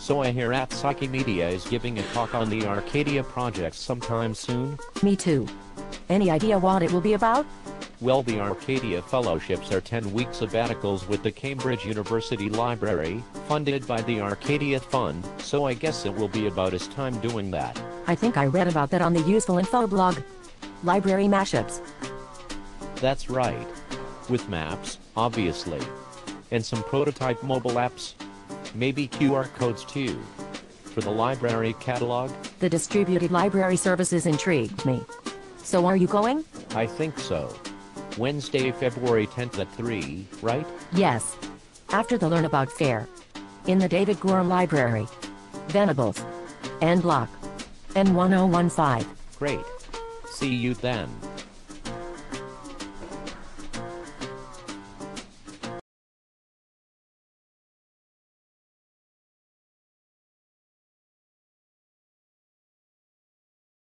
So I hear at psychemedia is giving a talk on the Arcadia project sometime soon? Me too. Any idea what it will be about? Well the Arcadia Fellowships are 10-week sabbaticals with the Cambridge University Library, funded by the Arcadia Fund, so I guess it will be about his time doing that. I think I read about that on the OUseful.Info blog. Library mashups. That's right. With maps, obviously. And some prototype mobile apps. Maybe QR codes too. For the library catalog? The distributed library services intrigued me. So are you going? I think so. Wednesday, February 10th at 3, right? Yes. After the Learn About Fair. In the David Gorham Library. Venables. N Block. N1015. Great. See you then.